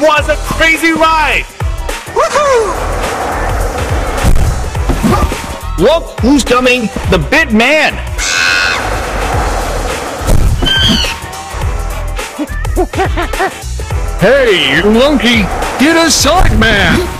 was a crazy ride! Woohoo! Look who's coming, the big man! hey, you monkey, get a side man!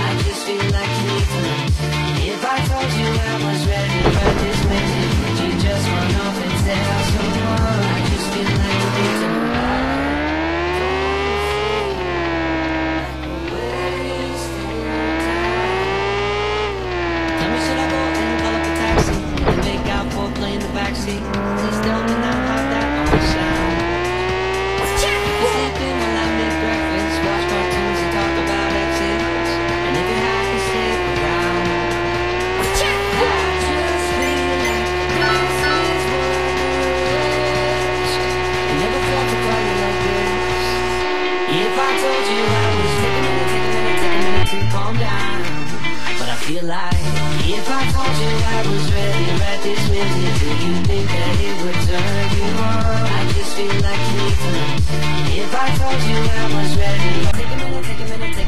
I just feel like leaving. told you I was taking a minute, taking a minute, taking a minute to calm down But I feel like if I told you I was ready right this minute Do you think that it would turn you on? I just feel like you need to know If I told you I was ready Take a minute, take a minute, take a minute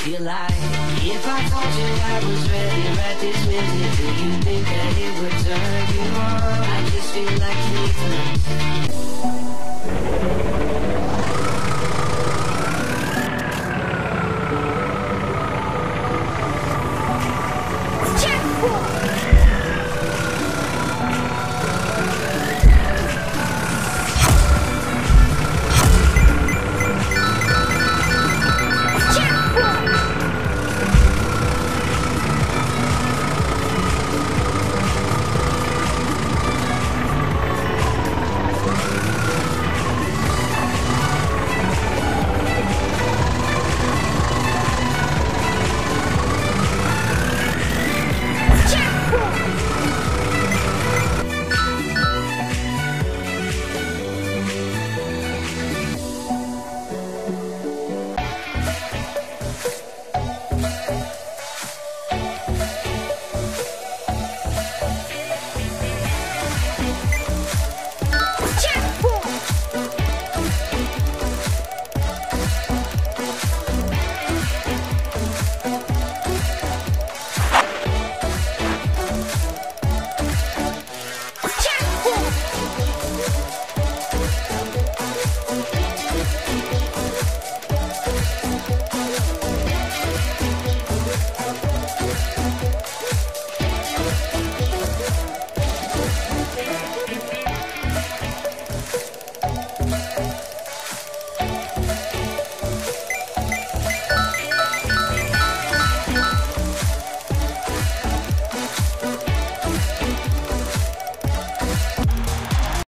feel like If I told you I was ready right this minute Do you think that it would turn you on? I just feel like leaving